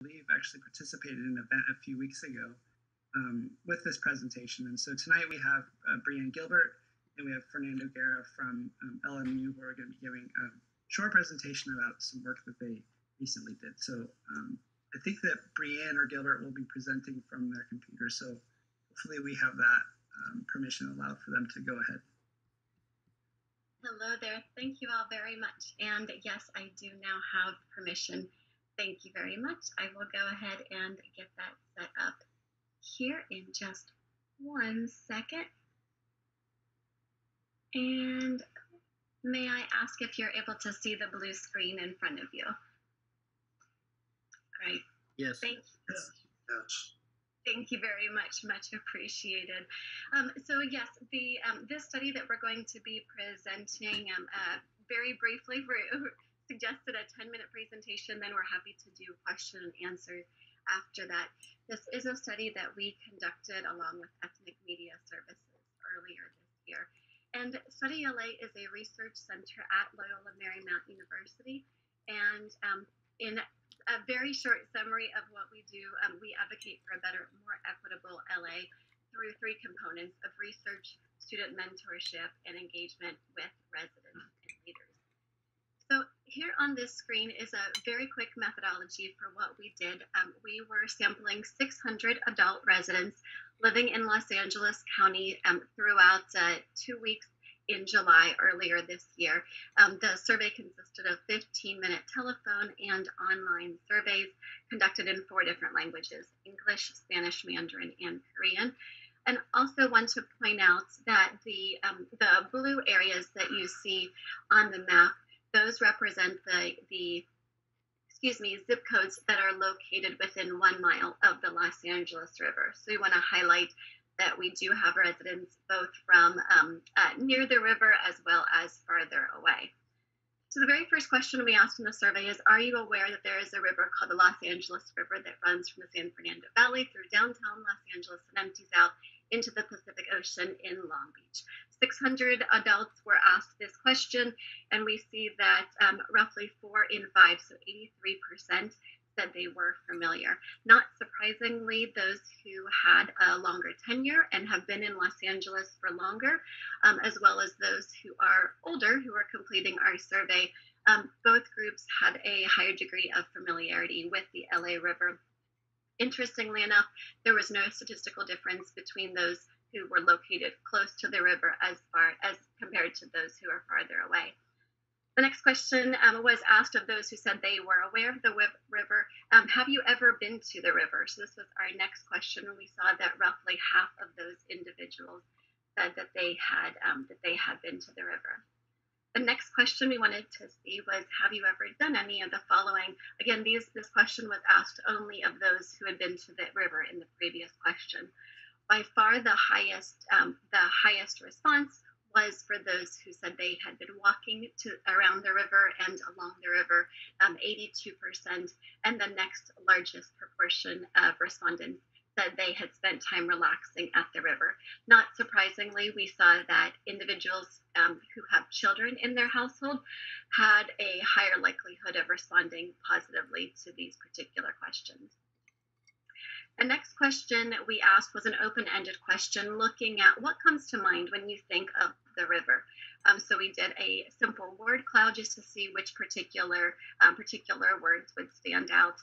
believe, actually participated in an event a few weeks ago um, with this presentation. And so tonight we have uh, Brianne Gilbert and we have Fernando Guerra from um, LMU who are going to be giving a short presentation about some work that they recently did. So um, I think that Brianne or Gilbert will be presenting from their computer. So hopefully we have that um, permission allowed for them to go ahead. Hello there. Thank you all very much. And yes, I do now have permission. Thank you very much. I will go ahead and get that set up here in just one second. And may I ask if you're able to see the blue screen in front of you? Great. Yes. Thank you. Yes. Thank you very much, much appreciated. Um, so yes, the um, this study that we're going to be presenting um, uh, very briefly, we suggested a 10 minute presentation, then we're happy to do question and answer after that. This is a study that we conducted along with Ethnic Media Services earlier this year. And Study LA is a research center at Loyola Marymount University. And um, in a very short summary of what we do, um, we advocate for a better, more equitable LA through three components of research, student mentorship, and engagement with residents here on this screen is a very quick methodology for what we did. Um, we were sampling 600 adult residents living in Los Angeles County um, throughout uh, two weeks in July earlier this year. Um, the survey consisted of 15 minute telephone and online surveys conducted in four different languages English, Spanish, Mandarin, and Korean. And also want to point out that the, um, the blue areas that you see on the map, those represent the, the excuse me, zip codes that are located within one mile of the Los Angeles River. So we want to highlight that we do have residents both from um, uh, near the river as well as farther away. So the very first question we asked in the survey is, are you aware that there is a river called the Los Angeles River that runs from the San Fernando Valley through downtown Los Angeles and empties out into the Pacific Ocean in Long Beach? 600 adults were asked this question, and we see that um, roughly four in five, so 83%, said they were familiar. Not surprisingly, those who had a longer tenure and have been in Los Angeles for longer, um, as well as those who are older who are completing our survey, um, both groups had a higher degree of familiarity with the LA River. Interestingly enough, there was no statistical difference between those who were located close to the river as far as compared to those who are farther away. The next question um, was asked of those who said they were aware of the river. Um, have you ever been to the river? So this was our next question, and we saw that roughly half of those individuals said that they had um, that they had been to the river. Question we wanted to see was, have you ever done any of the following? Again, these, this question was asked only of those who had been to the river in the previous question. By far, the highest um, the highest response was for those who said they had been walking to around the river and along the river, um, 82%, and the next largest proportion of respondents they had spent time relaxing at the river. Not surprisingly, we saw that individuals um, who have children in their household had a higher likelihood of responding positively to these particular questions. The next question we asked was an open-ended question looking at what comes to mind when you think of the river. Um, so we did a simple word cloud just to see which particular um, particular words would stand out.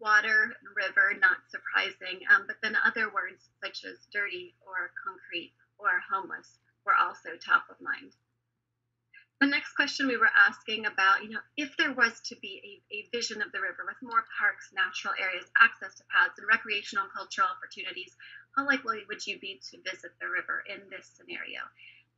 Water, and river, not surprising, um, but then other words such as dirty or concrete or homeless were also top of mind. The next question we were asking about, you know, if there was to be a, a vision of the river with more parks, natural areas, access to paths, and recreational and cultural opportunities, how likely would you be to visit the river in this scenario?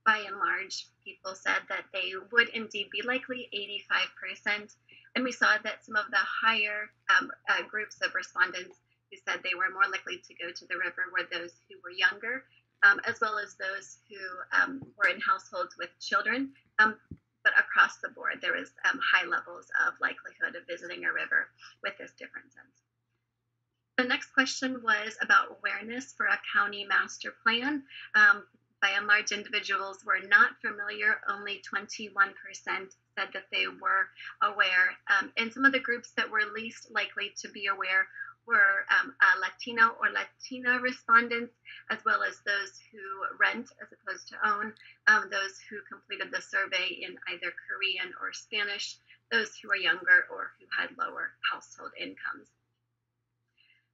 By and large, people said that they would indeed be likely 85%. And we saw that some of the higher um, uh, groups of respondents who said they were more likely to go to the river were those who were younger um, as well as those who um, were in households with children. Um, but across the board, there was um, high levels of likelihood of visiting a river with this different sense. The next question was about awareness for a county master plan. Um, by and large, individuals were not familiar. Only 21% said that they were aware. Um, and some of the groups that were least likely to be aware were um, uh, Latino or Latina respondents, as well as those who rent as opposed to own, um, those who completed the survey in either Korean or Spanish, those who are younger or who had lower household incomes.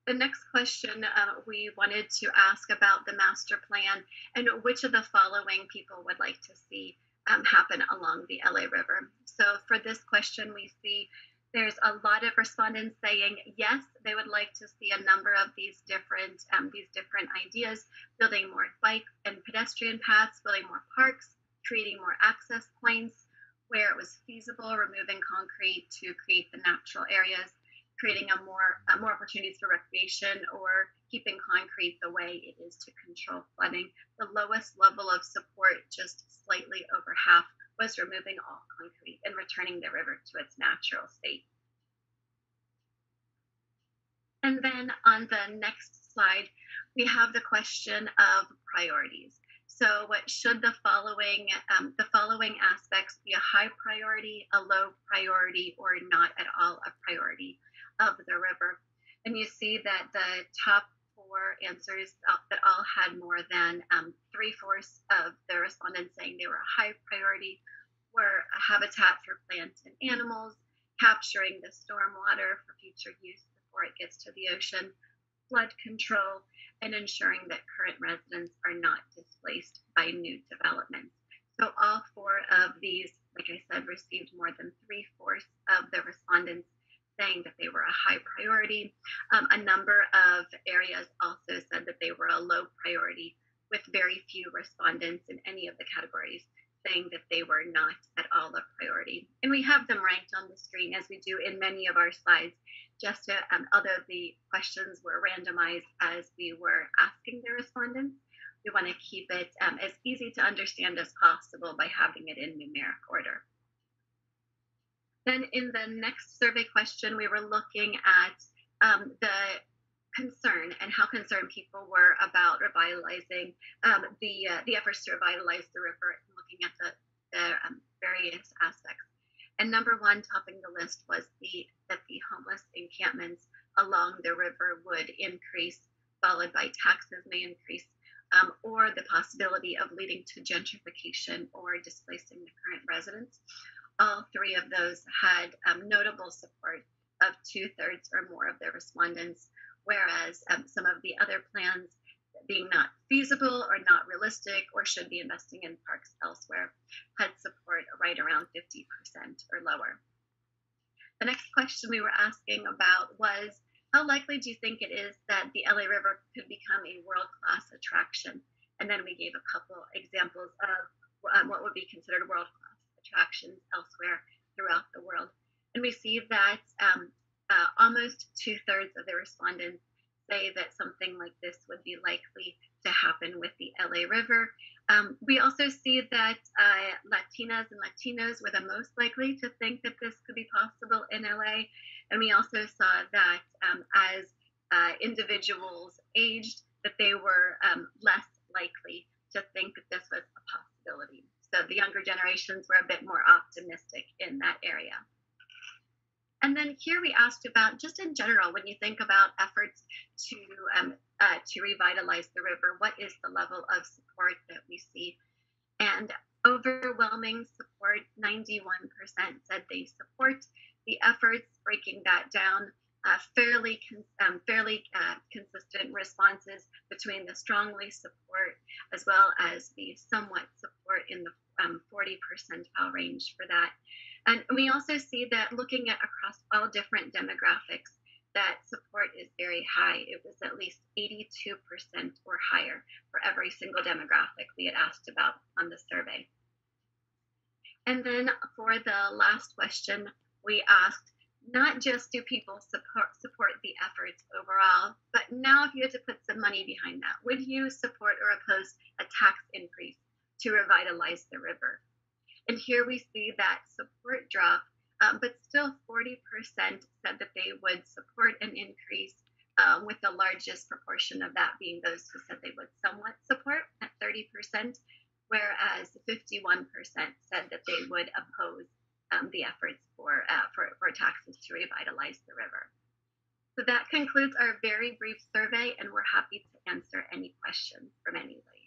The next question uh, we wanted to ask about the master plan and which of the following people would like to see um, happen along the LA River. So for this question, we see there's a lot of respondents saying yes, they would like to see a number of these different um, these different ideas, building more bike and pedestrian paths, building more parks, creating more access points where it was feasible, removing concrete to create the natural areas, creating a more more opportunities for recreation or keeping concrete the way it is to control flooding. The lowest level of support, just slightly over half, was removing all concrete and returning the river to its natural state. And then on the next slide, we have the question of priorities. So, what should the following um, the following aspects be a high priority, a low priority, or not at all a priority? Of the river. And you see that the top four answers that all had more than um, three fourths of the respondents saying they were a high priority were a habitat for plants and animals, capturing the storm water for future use before it gets to the ocean, flood control, and ensuring that current residents are not displaced by new developments. So all four of these, like I said, received more than three fourths of the respondents saying that they were a high priority. Um, a number of areas also said that they were a low priority, with very few respondents in any of the categories saying that they were not at all a priority. And we have them ranked on the screen as we do in many of our slides, just to, um, although the questions were randomized as we were asking the respondents, we want to keep it um, as easy to understand as possible by having it in numeric order. Then in the next survey question, we were looking at um, the concern and how concerned people were about revitalizing um, the uh, the efforts to revitalize the river and looking at the, the um, various aspects. And number one, topping the list was the that the homeless encampments along the river would increase, followed by taxes may increase, um, or the possibility of leading to gentrification or displacing the current residents all three of those had um, notable support of two thirds or more of their respondents, whereas um, some of the other plans being not feasible or not realistic or should be investing in parks elsewhere had support right around 50% or lower. The next question we were asking about was how likely do you think it is that the LA River could become a world class attraction? And then we gave a couple examples of um, what would be considered world attractions elsewhere throughout the world. And we see that um, uh, almost two thirds of the respondents say that something like this would be likely to happen with the LA River. Um, we also see that uh, Latinas and Latinos were the most likely to think that this could be possible in LA. And we also saw that um, as uh, individuals aged, that they were um, less likely to think that this was a possibility. So the younger generations were a bit more optimistic in that area. And then here we asked about just in general, when you think about efforts to um, uh, to revitalize the river, what is the level of support that we see? And overwhelming support, 91% said they support the efforts. Breaking that down, uh, fairly um, fairly uh, consistent responses between the strongly support as well as the somewhat support in the um, 40 percentile range for that. And we also see that looking at across all different demographics, that support is very high. It was at least 82% or higher for every single demographic we had asked about on the survey. And then for the last question, we asked not just do people support support the efforts overall, but now if you had to put some money behind that, would you support or oppose a tax increase to revitalize the river? And here we see that support drop, um, but still 40% said that they would support an increase, um, with the largest proportion of that being those who said they would somewhat support at 30%. 30%, whereas 51% said that they would oppose um, the efforts for, uh, for, for taxes to revitalize the river. So that concludes our very brief survey, and we're happy to answer any questions from anyone.